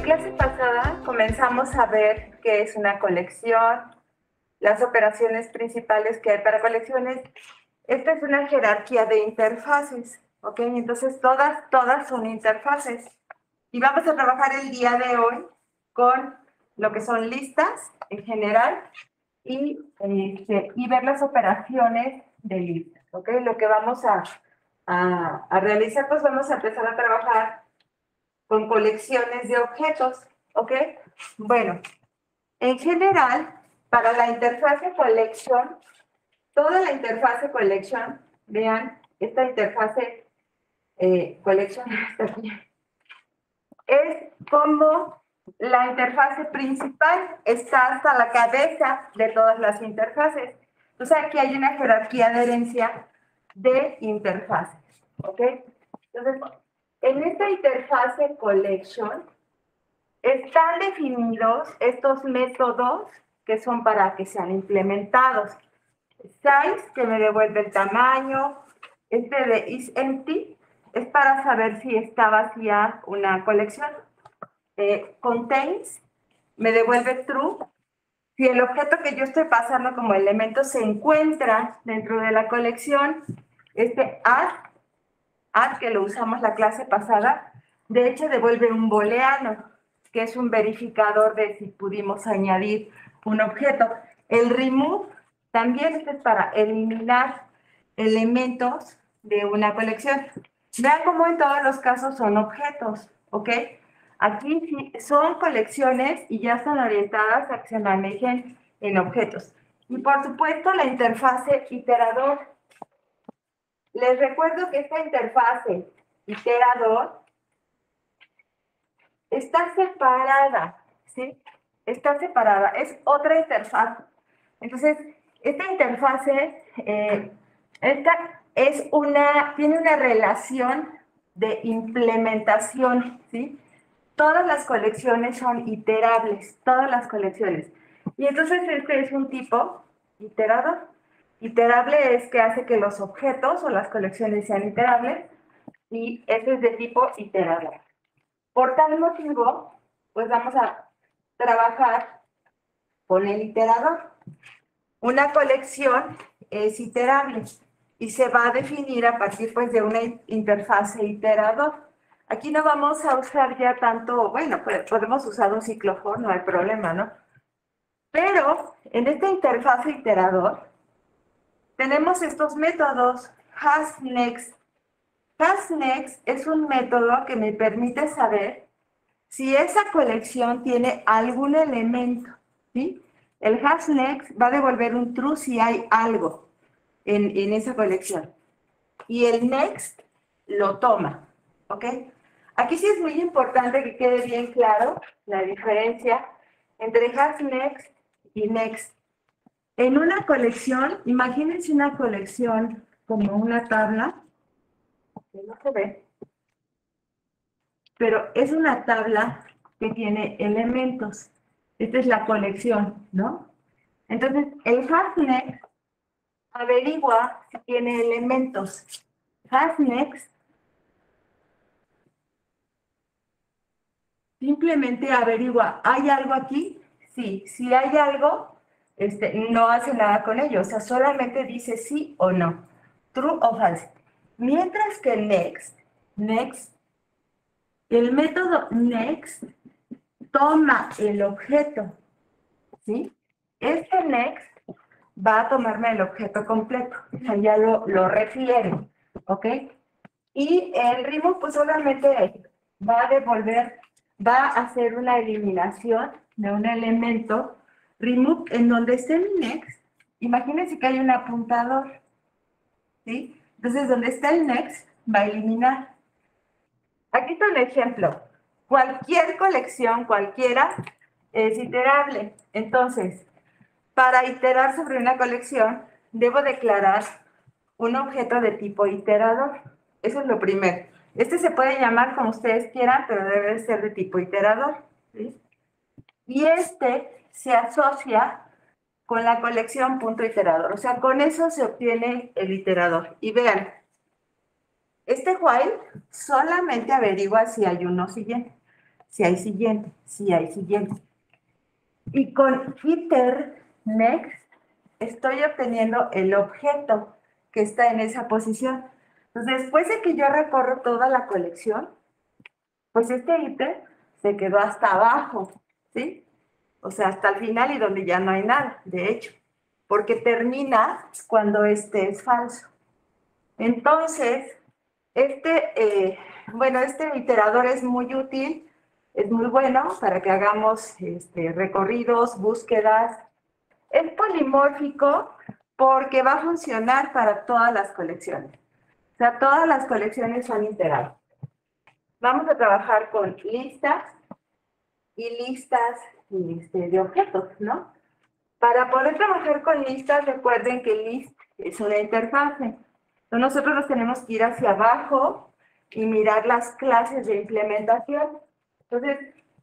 la clase pasada comenzamos a ver qué es una colección, las operaciones principales que hay para colecciones. Esta es una jerarquía de interfaces, ¿ok? Entonces todas, todas son interfaces. Y vamos a trabajar el día de hoy con lo que son listas en general y, este, y ver las operaciones de listas, ¿ok? Lo que vamos a, a, a realizar, pues vamos a empezar a trabajar con colecciones de objetos, ¿ok? Bueno, en general, para la interfase collection, toda la interfase collection, vean, esta interfase eh, aquí, es como la interfase principal está hasta la cabeza de todas las interfaces. O sea, aquí hay una jerarquía de herencia de interfaces, ¿ok? Entonces, en esta interfase collection están definidos estos métodos que son para que sean implementados. Size, que me devuelve el tamaño. Este de is empty es para saber si está vacía una colección. Eh, contains, me devuelve true. Si el objeto que yo estoy pasando como elemento se encuentra dentro de la colección, este add, add que lo usamos la clase pasada, de hecho devuelve un booleano, que es un verificador de si pudimos añadir un objeto. El remove también este es para eliminar elementos de una colección. Vean cómo en todos los casos son objetos, ¿ok? Aquí son colecciones y ya están orientadas a que se manejen en objetos. Y por supuesto la interfase iterador. Les recuerdo que esta interfase iterador está separada, ¿sí? está separada, es otra interfaz. Entonces, esta interfase, eh, esta es una, tiene una relación de implementación, ¿sí? Todas las colecciones son iterables, todas las colecciones. Y entonces este es un tipo iterador. Iterable es que hace que los objetos o las colecciones sean iterables y este es de tipo iterable. Por tal motivo, pues vamos a trabajar con el iterador. Una colección es iterable y se va a definir a partir pues, de una interfase iterador. Aquí no vamos a usar ya tanto, bueno, pues, podemos usar un ciclo for, no hay problema, ¿no? Pero en esta interfase iterador tenemos estos métodos hasNext. HasNext es un método que me permite saber si esa colección tiene algún elemento, ¿sí? El hash next va a devolver un true si hay algo en, en esa colección. Y el next lo toma, ¿ok? Aquí sí es muy importante que quede bien claro la diferencia entre hash next y next. En una colección, imagínense una colección como una tabla, que no se ve, pero es una tabla que tiene elementos. Esta es la colección, ¿no? Entonces, el hasNext averigua si tiene elementos. Hasnext simplemente averigua, ¿hay algo aquí? Sí, si hay algo, este, no hace nada con ello, o sea, solamente dice sí o no, true o false. Mientras que next, next el método next toma el objeto, ¿sí? Este next va a tomarme el objeto completo, o ya lo, lo refiere, ¿ok? Y el remove pues solamente va a devolver, va a hacer una eliminación de un elemento remove en donde esté el next, imagínense que hay un apuntador, ¿sí? Entonces, donde está el next, va a eliminar. Aquí está un ejemplo. Cualquier colección, cualquiera, es iterable. Entonces, para iterar sobre una colección, debo declarar un objeto de tipo iterador. Eso es lo primero. Este se puede llamar como ustedes quieran, pero debe ser de tipo iterador. Y este se asocia con la colección punto iterador. O sea, con eso se obtiene el iterador. Y vean, este while solamente averigua si hay uno siguiente. si hay siguiente, si hay siguiente. Y con iter next estoy obteniendo el objeto que está en esa posición. Entonces, después de que yo recorro toda la colección, pues este ítem se quedó hasta abajo, ¿sí? O sea, hasta el final y donde ya no hay nada, de hecho, porque termina cuando este es falso. Entonces, este, eh, bueno, este iterador es muy útil, es muy bueno para que hagamos este, recorridos, búsquedas. Es polimórfico porque va a funcionar para todas las colecciones. O sea, todas las colecciones son iterables. Vamos a trabajar con listas y listas este, de objetos, ¿no? Para poder trabajar con listas, recuerden que list es una interfase. Nosotros nos tenemos que ir hacia abajo y mirar las clases de implementación. Entonces,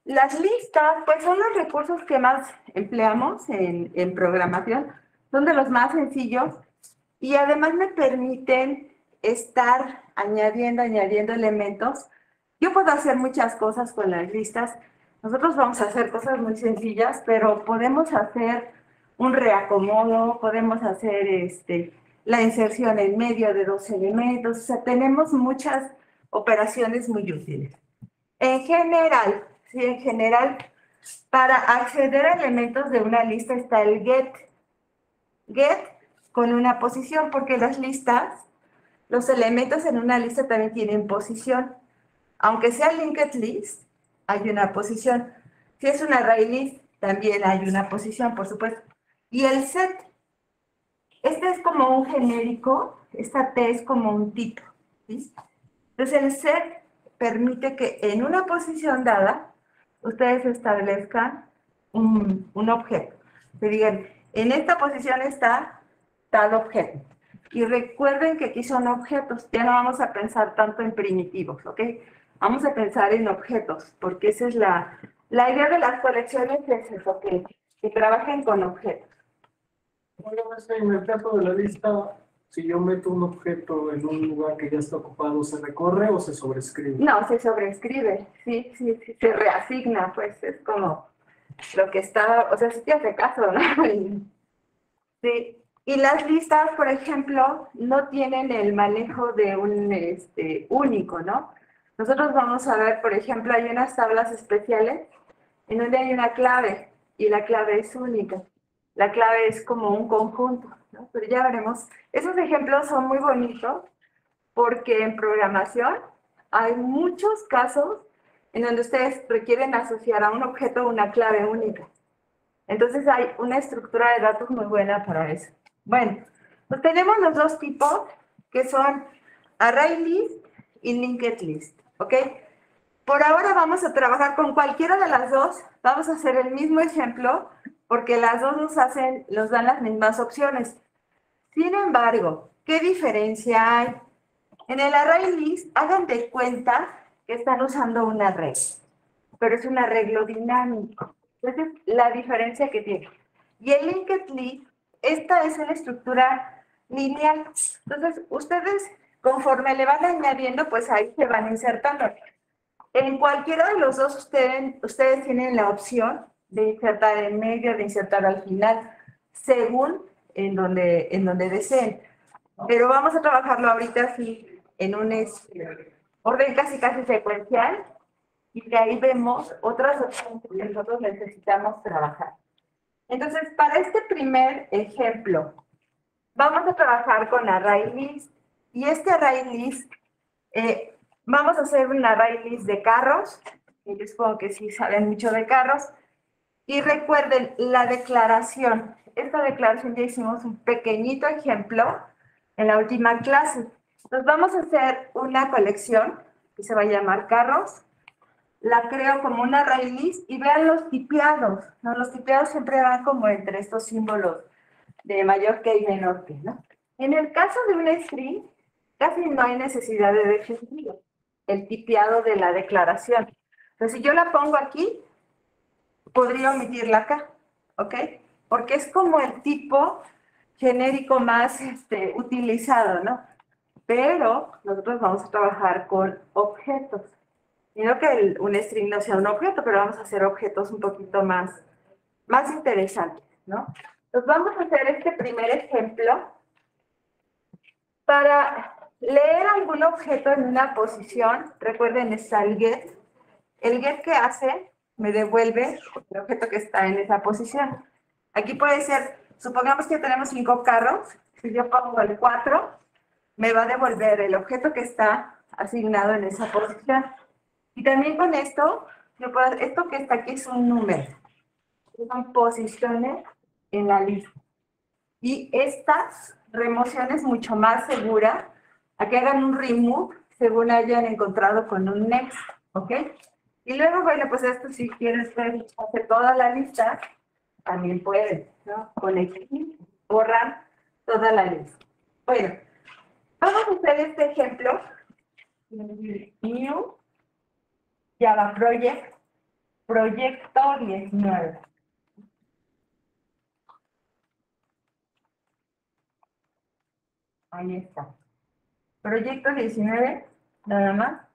las listas, pues son los recursos que más empleamos en, en programación, son de los más sencillos y además me permiten estar añadiendo, añadiendo elementos. Yo puedo hacer muchas cosas con las listas. Nosotros vamos a hacer cosas muy sencillas, pero podemos hacer un reacomodo, podemos hacer este, la inserción en medio de dos elementos, o sea, tenemos muchas operaciones muy útiles. En general, sí, en general, para acceder a elementos de una lista está el get. Get con una posición, porque las listas, los elementos en una lista también tienen posición. Aunque sea linked list, hay una posición. Si es una list, también hay una posición, por supuesto. Y el set, este es como un genérico, esta T es como un tipo. Entonces el set permite que en una posición dada, ustedes establezcan un, un objeto. Se digan, en esta posición está tal objeto. Y recuerden que aquí son objetos, ya no vamos a pensar tanto en primitivos, ¿ok? Vamos a pensar en objetos, porque esa es la, la idea de las colecciones, es eso, que, que trabajen con objetos. Bueno, en el caso de la lista, si yo meto un objeto en un lugar que ya está ocupado, ¿se recorre o se sobrescribe? No, se sobrescribe, sí, sí, sí, se reasigna, pues es como lo que está, o sea, si te hace caso, ¿no? Sí, y las listas, por ejemplo, no tienen el manejo de un este, único, ¿no? Nosotros vamos a ver, por ejemplo, hay unas tablas especiales en donde hay una clave y la clave es única. La clave es como un conjunto, ¿no? Pero ya veremos. Esos ejemplos son muy bonitos porque en programación hay muchos casos en donde ustedes requieren asociar a un objeto una clave única. Entonces hay una estructura de datos muy buena para eso. Bueno, pues tenemos los dos tipos que son array list y linked list, ¿ok? Por ahora vamos a trabajar con cualquiera de las dos. Vamos a hacer el mismo ejemplo porque las dos nos hacen, nos dan las mismas opciones. Sin embargo, ¿qué diferencia hay? En el array list, hagan de cuenta que están usando un array, pero es un arreglo dinámico. Entonces, la diferencia que tiene. Y el linked list, esta es una estructura lineal. Entonces, ustedes, conforme le van añadiendo, pues ahí se van insertando. En cualquiera de los dos, ustedes, ustedes tienen la opción de insertar en medio, de insertar al final, según en donde, en donde deseen. Pero vamos a trabajarlo ahorita así, en un este, orden casi casi secuencial, y de ahí vemos otras opciones que nosotros necesitamos trabajar. Entonces, para este primer ejemplo, vamos a trabajar con array list, y este array list, eh, vamos a hacer un array list de carros, y yo supongo que sí saben mucho de carros, y recuerden la declaración. Esta declaración ya hicimos un pequeñito ejemplo en la última clase. Nos vamos a hacer una colección que se va a llamar carros. La creo como una array list y vean los tipeados. ¿no? Los tipeados siempre van como entre estos símbolos de mayor que y menor que. ¿no? En el caso de un string, casi no hay necesidad de definir el tipeado de la declaración. Entonces, si yo la pongo aquí, podría omitirla acá, ¿ok? Porque es como el tipo genérico más este, utilizado, ¿no? Pero nosotros vamos a trabajar con objetos. Y no que un string no sea un objeto, pero vamos a hacer objetos un poquito más, más interesantes, ¿no? Entonces vamos a hacer este primer ejemplo para leer algún objeto en una posición. Recuerden, está el get. El get que hace me devuelve el objeto que está en esa posición. Aquí puede ser, supongamos que tenemos cinco carros. Si yo pongo el 4, me va a devolver el objeto que está asignado en esa posición. Y también con esto, yo puedo, esto que está aquí es un número. Son posiciones en la lista. Y estas remoción es mucho más segura a que hagan un remove según hayan encontrado con un next, ¿ok? Y luego, bueno, pues esto si quieres ver, hacer toda la lista, también pueden, ¿no? Con X, borrar toda la lista. Bueno, vamos a hacer este ejemplo. New Java Project, proyecto 19. Ahí está. Proyecto 19, nada más.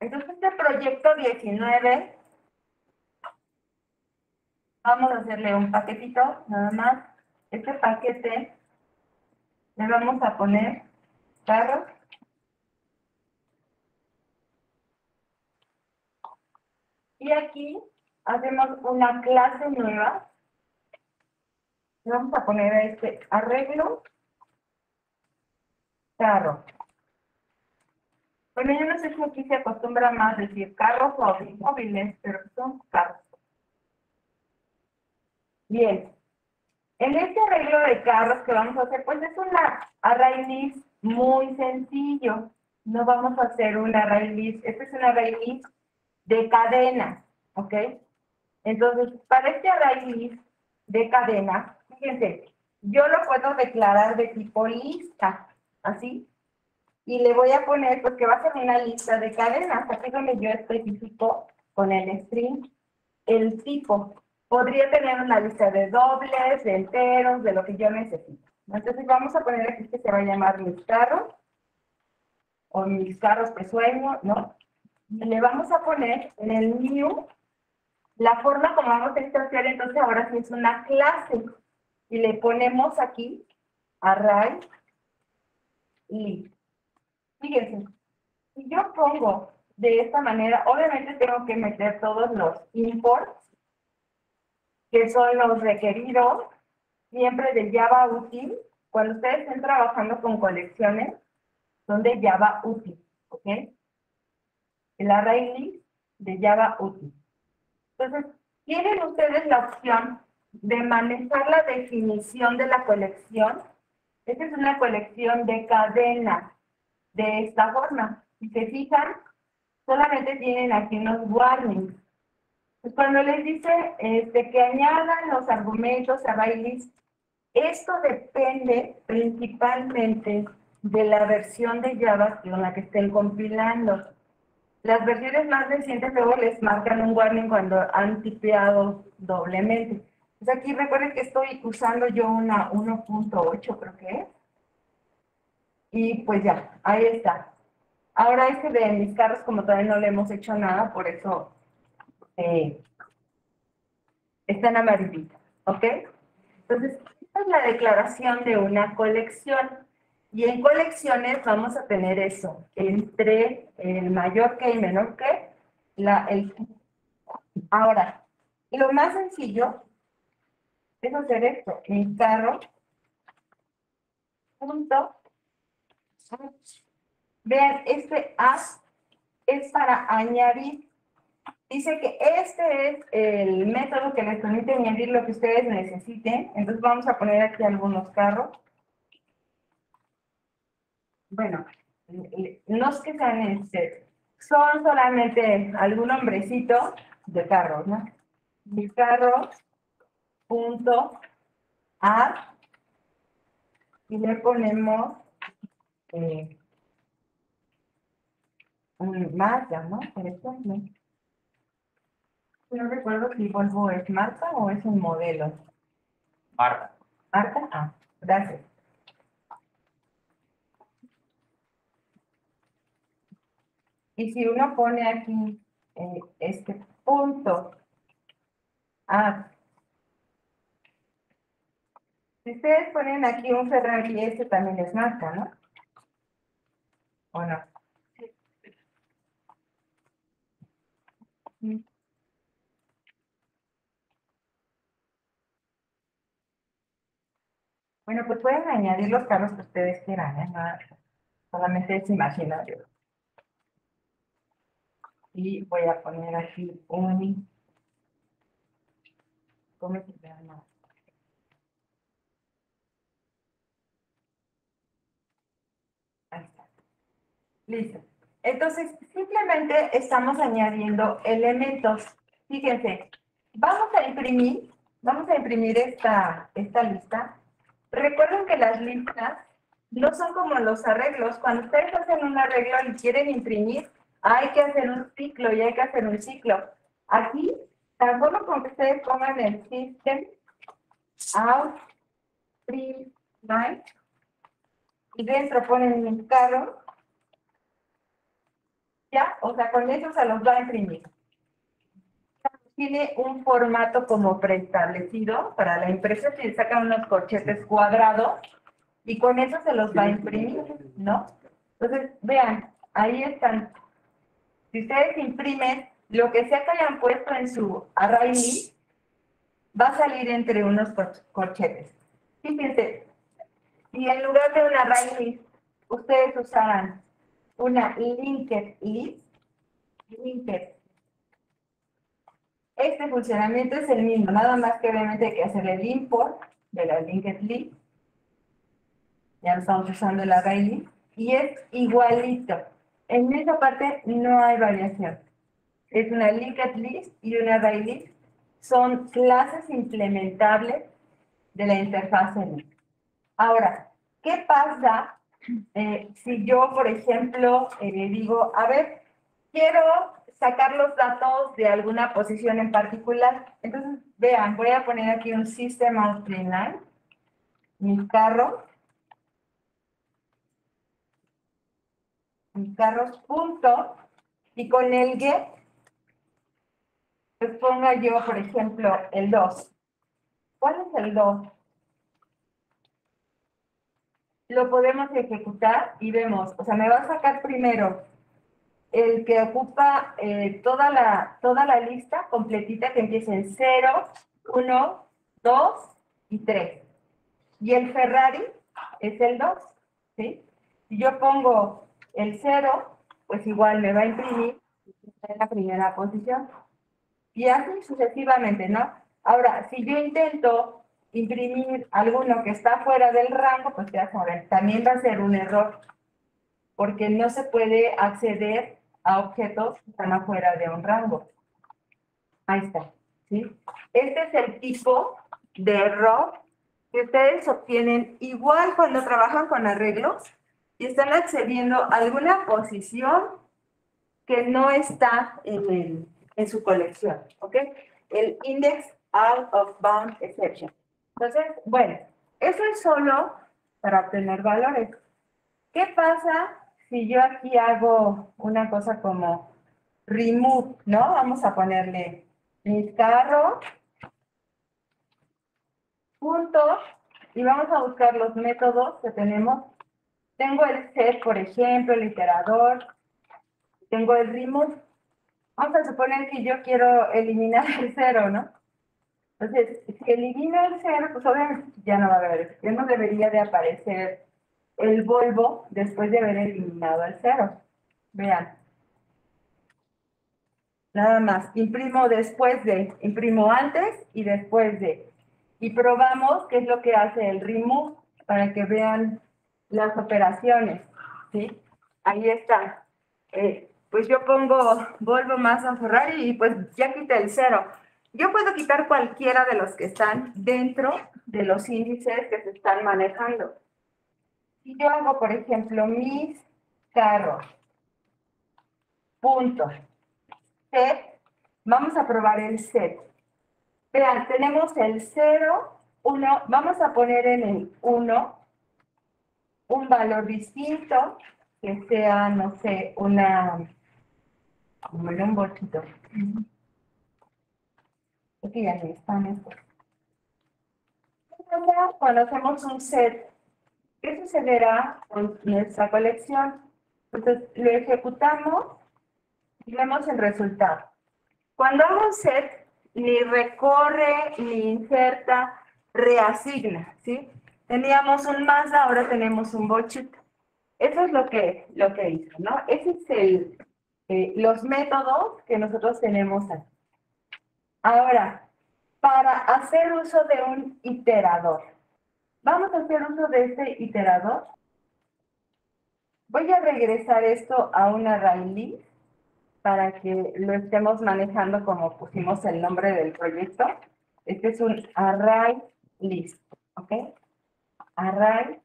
Entonces, este proyecto 19, vamos a hacerle un paquetito, nada más. Este paquete le vamos a poner carro. Y aquí hacemos una clase nueva. Vamos a poner a este arreglo carro. Bueno, yo no sé si aquí se acostumbra más decir carros o automóviles, pero son carros. Bien. En este arreglo de carros que vamos a hacer, pues es una array list muy sencillo. No vamos a hacer una array list. Este es una array list de cadena, ¿ok? Entonces, para este array list de cadena, fíjense, yo lo puedo declarar de tipo lista, así, y le voy a poner, pues que va a ser una lista de cadenas, aquí donde yo especifico con el string el tipo. Podría tener una lista de dobles, de enteros, de lo que yo necesito. Entonces vamos a poner aquí que se va a llamar mis carros, o mis carros que sueño, ¿no? Y le vamos a poner en el new la forma como vamos a instanciar, entonces ahora sí es una clase. Y le ponemos aquí array list. Fíjense, si yo pongo de esta manera, obviamente tengo que meter todos los imports, que son los requeridos, siempre de Java útil. Cuando ustedes estén trabajando con colecciones, son de Java útil, ¿ok? El array list de Java útil. Entonces, tienen ustedes la opción de manejar la definición de la colección. Esta es una colección de cadena de esta forma. Si se fijan, solamente tienen aquí unos warnings. Pues cuando les dice este, que añadan los argumentos a list, esto depende principalmente de la versión de Java con la que estén compilando. Las versiones más recientes luego les marcan un warning cuando han tipeado doblemente. Pues aquí recuerden que estoy usando yo una 1.8, creo que es. Y pues ya, ahí está. Ahora este de mis carros, como todavía no le hemos hecho nada, por eso eh, está en amarillita, ¿ok? Entonces, esta es la declaración de una colección. Y en colecciones vamos a tener eso, entre el mayor que y menor que, la, el... Ahora, lo más sencillo es hacer esto, mi carro, punto, vean, este as es para añadir. Dice que este es el método que les permite añadir lo que ustedes necesiten. Entonces vamos a poner aquí algunos carros. Bueno, no es que sean este, son solamente algún nombrecito de carros, ¿no? Mi carro, punto, a, y le ponemos eh, un Mazda, ¿no? Por ejemplo. No recuerdo si Volvo es marca o es un modelo. Marta. ¿Marca? Ah, gracias. Y si uno pone aquí eh, este punto A, si ustedes ponen aquí un Ferrari, este también les marca, ¿no? ¿O no? Sí. Bueno, pues pueden añadir los carros que ustedes quieran, ¿eh? No, solamente es imaginario. Y voy a poner aquí un... ¿Cómo se llama? Ahí está. Listo. Entonces, simplemente estamos añadiendo elementos. Fíjense, vamos a imprimir, vamos a imprimir esta, esta lista. Recuerden que las listas no son como los arreglos. Cuando ustedes hacen un arreglo y quieren imprimir, hay que hacer un ciclo y hay que hacer un ciclo. Aquí, tan solo con que ustedes pongan el system out print y dentro ponen un carro, o sea, con eso se los va a imprimir. Tiene un formato como preestablecido para la impresión, se sacan unos corchetes cuadrados y con eso se los va a imprimir, ¿no? Entonces, vean, ahí están. Si ustedes imprimen, lo que sea que hayan puesto en su array va a salir entre unos corchetes. Fíjense, y en lugar de una array ustedes usarán una linked list, linked. Este funcionamiento es el mismo, nada más que obviamente hay que hacer el import de la linked list ya estamos usando el array y es igualito. En esa parte no hay variación. Es una linked list y una list. Son clases implementables de la interfaz list. Ahora, ¿qué pasa eh, si yo, por ejemplo, eh, digo, a ver, quiero sacar los datos de alguna posición en particular? Entonces, vean, voy a poner aquí un System Out mi carro, carros punto y con el get pues ponga yo, por ejemplo, el 2. ¿Cuál es el 2? Lo podemos ejecutar y vemos, o sea, me va a sacar primero el que ocupa eh, toda, la, toda la lista completita que empieza en 0, 1, 2 y 3. Y el Ferrari es el 2, ¿sí? Si yo pongo el 0, pues igual me va a imprimir en la primera posición. Y así sucesivamente, ¿no? Ahora, si yo intento imprimir alguno que está fuera del rango, pues ya saben, también va a ser un error, porque no se puede acceder a objetos que están afuera de un rango. Ahí está, ¿sí? Este es el tipo de error que ustedes obtienen igual cuando trabajan con arreglos, y están accediendo a alguna posición que no está en, en su colección, ¿ok? El index out of bound exception. Entonces, bueno, eso es solo para obtener valores. ¿Qué pasa si yo aquí hago una cosa como remove, ¿no? Vamos a ponerle mis carros, puntos, y vamos a buscar los métodos que tenemos tengo el set, por ejemplo, el iterador. Tengo el remove. Vamos a suponer que yo quiero eliminar el cero, ¿no? Entonces, si elimino el cero, pues obviamente ya no va a haber, ya no debería de aparecer el Volvo después de haber eliminado el cero. Vean. Nada más, imprimo después de, imprimo antes y después de. Y probamos qué es lo que hace el remove para que vean las operaciones, ¿sí? Ahí está. Eh, pues yo pongo Volvo más a Ferrari y pues ya quité el cero. Yo puedo quitar cualquiera de los que están dentro de los índices que se están manejando. Si yo hago, por ejemplo, mis carros, punto, set, vamos a probar el set. Vean, tenemos el 0, 1, vamos a poner en el 1 un valor distinto, que sea, no sé, una como un bochito. Es que ya no están estos. Cuando hacemos un set, ¿qué sucederá con nuestra colección? Entonces, lo ejecutamos y vemos el resultado. Cuando hago un set, ni recorre, ni inserta, reasigna, ¿sí? Teníamos un más, ahora tenemos un bochito. Eso es lo que, lo que hizo, ¿no? Ese es el, eh, los métodos que nosotros tenemos aquí. Ahora, para hacer uso de un iterador, vamos a hacer uso de este iterador. Voy a regresar esto a una array list para que lo estemos manejando como pusimos el nombre del proyecto. Este es un array list, ¿ok? Array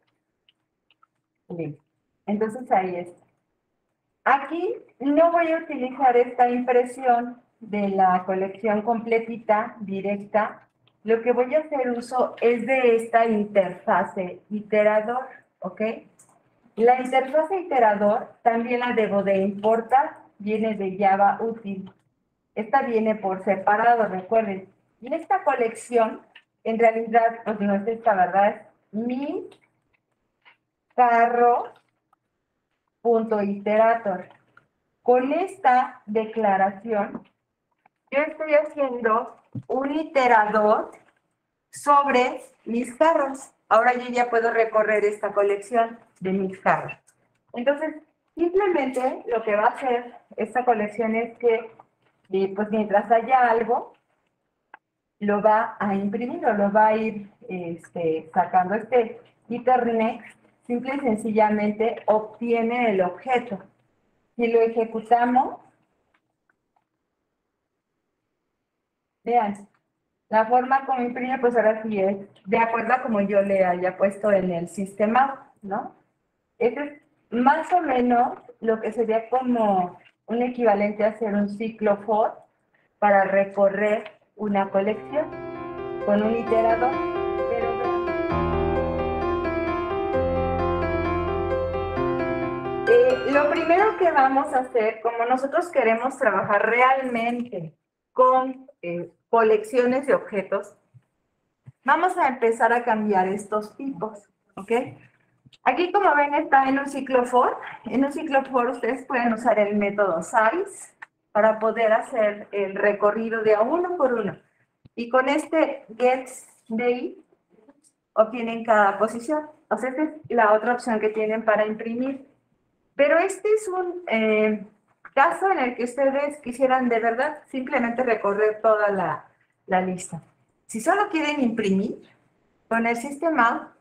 list. Entonces ahí está. Aquí no voy a utilizar esta impresión de la colección completita, directa. Lo que voy a hacer uso es de esta interfase iterador, ¿ok? La interfase iterador también la debo de importar, viene de Java útil. Esta viene por separado, recuerden. Y esta colección, en realidad, pues no es esta, ¿verdad? Es mi carro punto iterator. Con esta declaración, yo estoy haciendo un iterador sobre mis carros. Ahora yo ya puedo recorrer esta colección de mis carros. Entonces, simplemente lo que va a hacer esta colección es que, pues mientras haya algo, lo va a imprimir o lo va a ir este, sacando este iter next simple y sencillamente obtiene el objeto. Si lo ejecutamos, vean, la forma como imprime, pues ahora sí es de acuerdo a como yo le haya puesto en el sistema, ¿no? Ese es más o menos lo que sería como un equivalente a hacer un ciclo for para recorrer una colección con un iterador. lo primero que vamos a hacer, como nosotros queremos trabajar realmente con eh, colecciones de objetos, vamos a empezar a cambiar estos tipos, ¿ok? Aquí, como ven, está en un ciclo for. En un ciclo for ustedes pueden usar el método size para poder hacer el recorrido de uno por uno. Y con este get day obtienen cada posición. O sea, esta es la otra opción que tienen para imprimir. Pero este es un eh, caso en el que ustedes quisieran de verdad simplemente recorrer toda la, la lista. Si solo quieren imprimir, con el sistema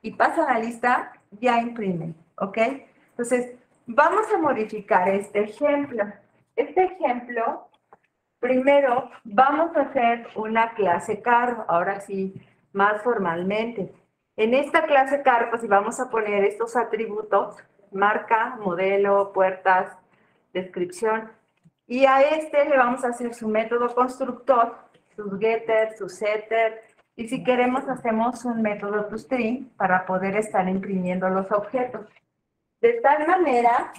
y pasan la lista, ya imprimen, ¿ok? Entonces, vamos a modificar este ejemplo. Este ejemplo, primero vamos a hacer una clase carro, ahora sí, más formalmente. En esta clase carro, pues vamos a poner estos atributos marca, modelo, puertas, descripción. Y a este le vamos a hacer su método constructor, sus getter, su setter. Y si queremos, hacemos un método toString para poder estar imprimiendo los objetos. De tal manera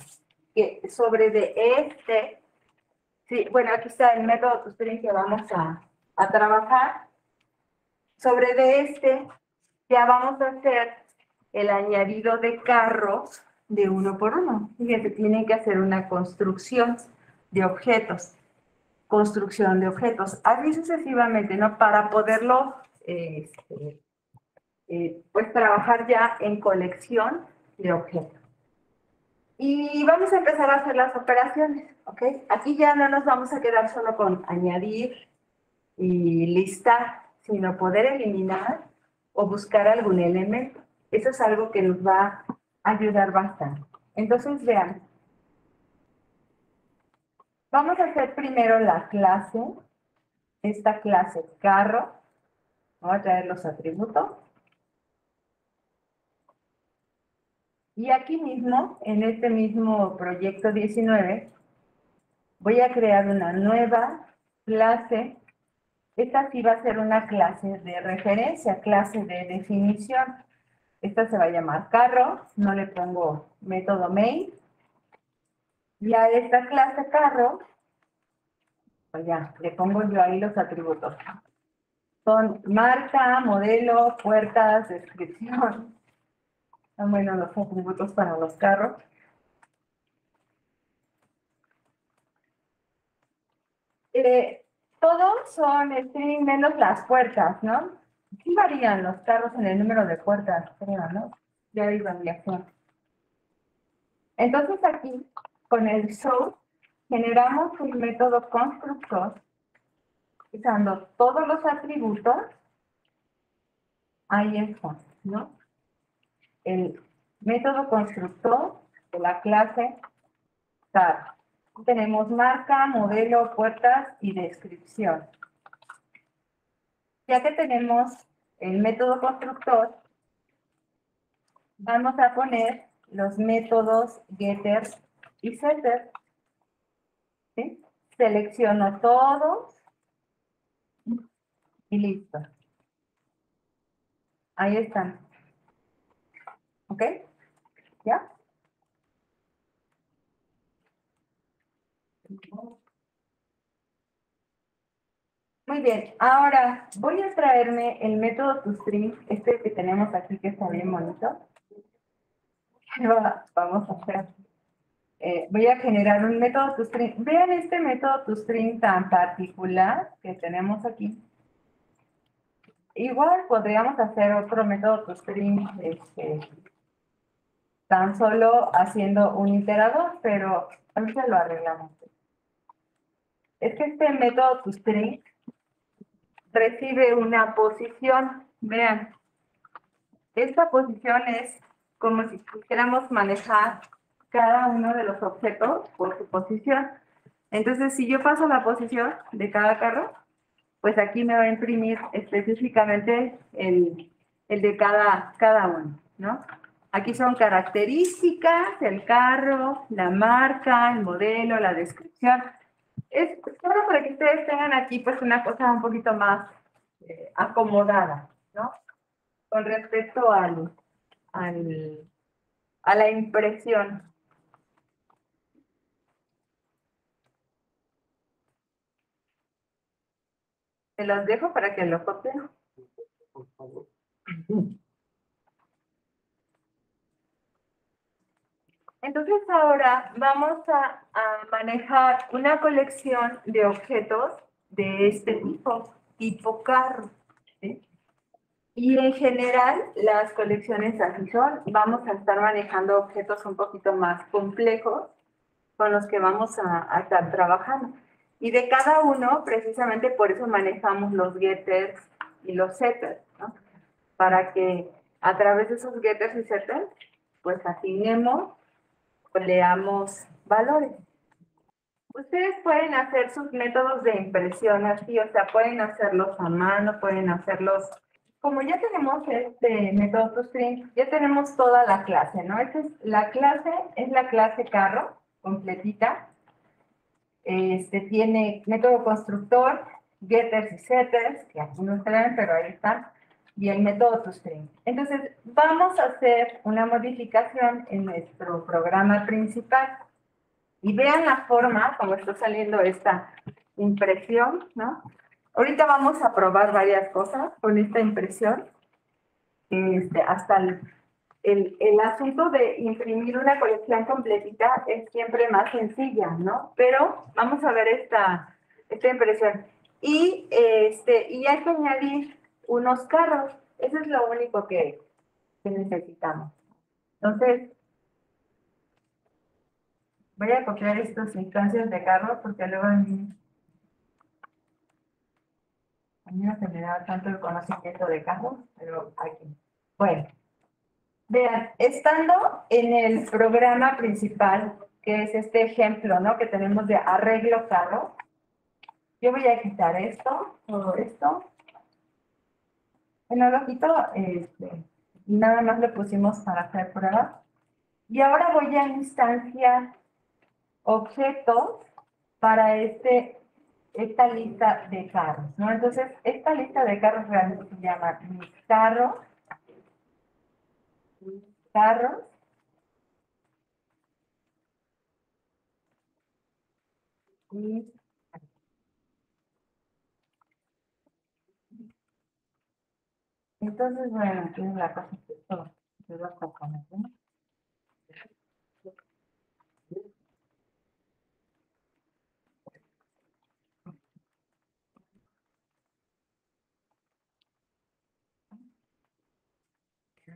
que sobre de este, sí, bueno, aquí está el método toString que vamos a, a trabajar. Sobre de este, ya vamos a hacer el añadido de carros de uno por uno. Fíjense, tienen que hacer una construcción de objetos, construcción de objetos, así sucesivamente, ¿no? Para poderlo, este, eh, pues, trabajar ya en colección de objetos. Y vamos a empezar a hacer las operaciones, ¿ok? Aquí ya no nos vamos a quedar solo con añadir y listar, sino poder eliminar o buscar algún elemento. Eso es algo que nos va ayudar bastante. Entonces, vean. Vamos a hacer primero la clase, esta clase carro. Vamos a traer los atributos. Y aquí mismo, en este mismo proyecto 19, voy a crear una nueva clase. Esta sí va a ser una clase de referencia, clase de definición. Esta se va a llamar carro, no le pongo método main. Y a esta clase carro, pues ya, le pongo yo ahí los atributos. Son marca, modelo, puertas, descripción. Son buenos los atributos para los carros. Eh, todos son string menos las puertas, ¿no? Sí varían los carros en el número de puertas, creo, ¿no? Hay variación. Entonces aquí, con el show, generamos un método constructor usando todos los atributos. Ahí está, ¿no? El método constructor de la clase car. Tenemos marca, modelo, puertas y descripción. Ya que tenemos el método constructor, vamos a poner los métodos getter y setter. Selecciono todos y listo. Ahí están. ¿Ok? ¿Ya? Muy bien, ahora voy a traerme el método toString, este que tenemos aquí que está bien bonito. Vamos a hacer. Eh, voy a generar un método toString. Vean este método toString tan particular que tenemos aquí. Igual podríamos hacer otro método toString este, tan solo haciendo un iterador, pero ahorita lo arreglamos. Es que este método toString recibe una posición. Vean, esta posición es como si quisiéramos manejar cada uno de los objetos por su posición. Entonces, si yo paso la posición de cada carro, pues aquí me va a imprimir específicamente el, de cada, cada uno, ¿no? Aquí son características, el carro, la marca, el modelo, la descripción es solo para que ustedes tengan aquí pues una cosa un poquito más eh, acomodada, ¿no? Con respecto al, al, a la impresión. Se los dejo para que lo copien. Por favor. Entonces ahora vamos a, manejar una colección de objetos de este tipo, tipo carro. Y en general las colecciones así son. Vamos a estar manejando objetos un poquito más complejos con los que vamos a, estar trabajando. Y de cada uno, precisamente por eso manejamos los getters y los setters, ¿no? Para que a través de esos getters y setters, pues asignemos leamos valores. Ustedes pueden hacer sus métodos de impresión así, o sea, pueden hacerlos a mano, pueden hacerlos... Como ya tenemos este método toString, ya tenemos toda la clase, ¿no? Esta es la clase, es la clase carro, completita. Este tiene método constructor, getters y setters, que aquí no se ven, pero ahí están y el método toString. Entonces, vamos a hacer una modificación en nuestro programa principal. Y vean la forma como está saliendo esta impresión, ¿no? Ahorita vamos a probar varias cosas con esta impresión. Este, hasta el, el, asunto de imprimir una colección completita es siempre más sencilla, ¿no? Pero vamos a ver esta, esta impresión. Y, este, y hay que añadir unos carros. Eso es lo único que, necesitamos. Entonces, voy a copiar estos instancias de carros porque luego a mí, a mí no se me da tanto el conocimiento de carros, pero aquí. Bueno, vean, estando en el programa principal, que es este ejemplo, ¿no? Que tenemos de arreglo carro, yo voy a quitar esto, todo esto, el quito, este, nada más lo pusimos para hacer prueba. Y ahora voy a instanciar objetos para este, esta lista de carros, ¿no? Entonces, esta lista de carros realmente se llama mis carros, carros, Y Entonces, bueno, aquí es la cosa que esto se va a comprometer.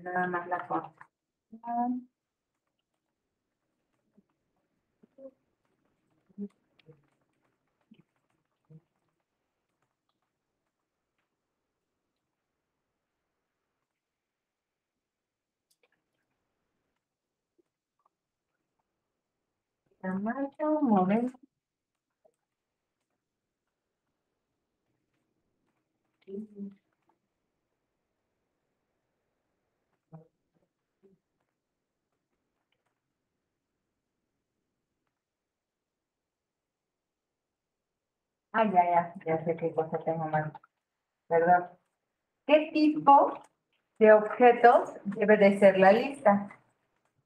Nada más la cosa. Tamaño, modelo. Ah, ya, ya, ya sé qué cosa tengo mal. Perdón. ¿Qué tipo de objetos debe de ser la lista?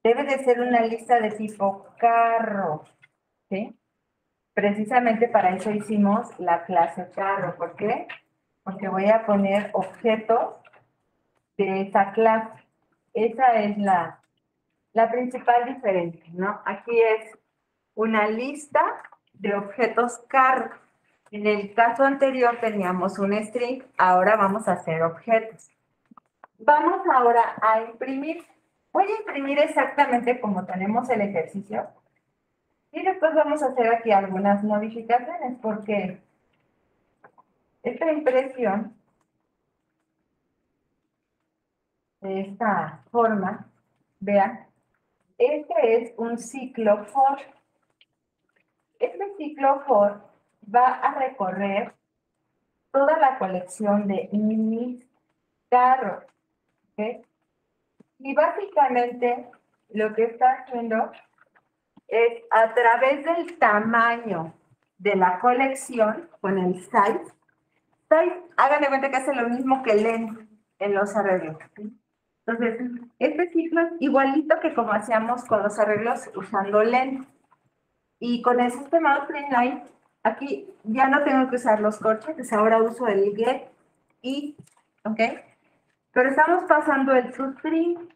Debe de ser una lista de tipo carro, ¿sí? Precisamente para eso hicimos la clase carro. ¿Por qué? Porque voy a poner objetos de esa clase. Esa es la, la principal diferencia, ¿no? Aquí es una lista de objetos carro. En el caso anterior teníamos un string, ahora vamos a hacer objetos. Vamos ahora a imprimir. Voy a imprimir exactamente como tenemos el ejercicio. Y después vamos a hacer aquí algunas modificaciones porque esta impresión de esta forma, vean, este es un ciclo for. Este ciclo for va a recorrer toda la colección de mis carros. Y básicamente lo que está haciendo es a través del tamaño de la colección con el size, size hagan de cuenta que hace lo mismo que len en los arreglos. Entonces, este ciclo es igualito que como hacíamos con los arreglos usando len. Y con el sistema Line Aquí ya no tengo que usar los corchetes, ahora uso el get y, ¿ok? Pero estamos pasando el toString.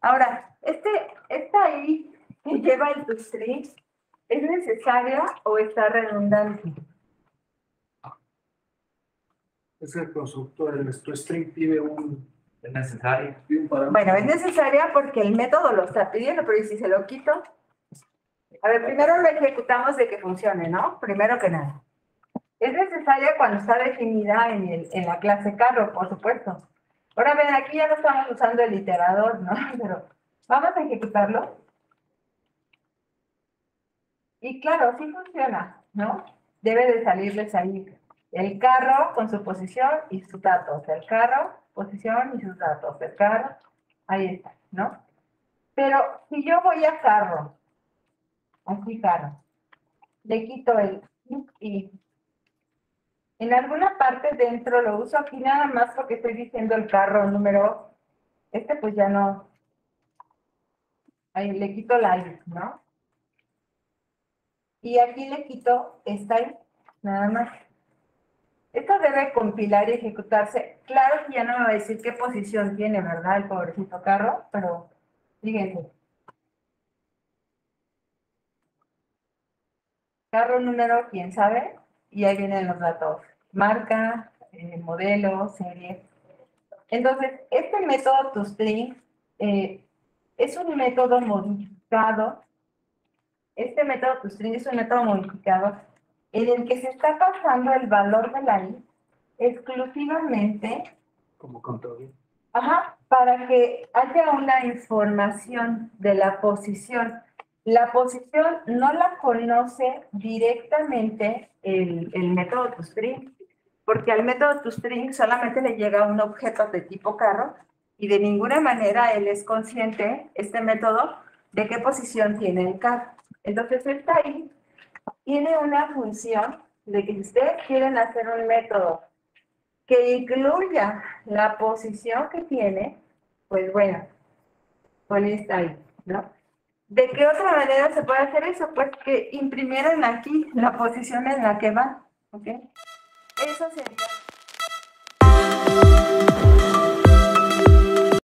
Ahora, este, esta I que lleva el toString, ¿es necesaria o está redundante? Es el constructor, el toString pide un... Es parámetro. Bueno, es necesaria porque el método lo está pidiendo, pero ¿y si se lo quito? A ver, primero lo ejecutamos de que funcione, ¿no? Primero que nada. Es necesaria cuando está definida en, el, en la clase carro, por supuesto. Ahora ven, aquí ya no estamos usando el iterador, ¿no? Pero vamos a ejecutarlo. Y claro, sí funciona, ¿no? Debe de salirles ahí el carro con su posición y sus datos. El carro, posición y sus datos. El carro, ahí está, ¿no? Pero si yo voy a carro Aquí, claro. Le quito el y en alguna parte dentro lo uso aquí nada más porque estoy diciendo el carro número, este pues ya no, ahí le quito la I, ¿no? Y aquí le quito esta I, nada más. Esto debe compilar y ejecutarse. Claro que ya no me va a decir qué posición tiene, ¿verdad? El pobrecito carro, pero fíjense. Carro número, quién sabe, y ahí vienen los datos. Marca, eh, modelo, serie. Entonces, este método toString eh, es un método modificado. Este método toString es un método modificado en el que se está pasando el valor de la i exclusivamente Como control. Ajá, para que haya una información de la posición. La posición no la conoce directamente el, el método toString, porque al método toString solamente le llega un objeto de tipo carro y de ninguna manera él es consciente, este método, de qué posición tiene el carro. Entonces, está ahí tiene una función de que si ustedes quieren hacer un método que incluya la posición que tiene, pues bueno, con esta ahí, ¿no? ¿De qué otra manera se puede hacer eso? Pues que imprimieran aquí la posición en la que van. ¿ok? Eso sería.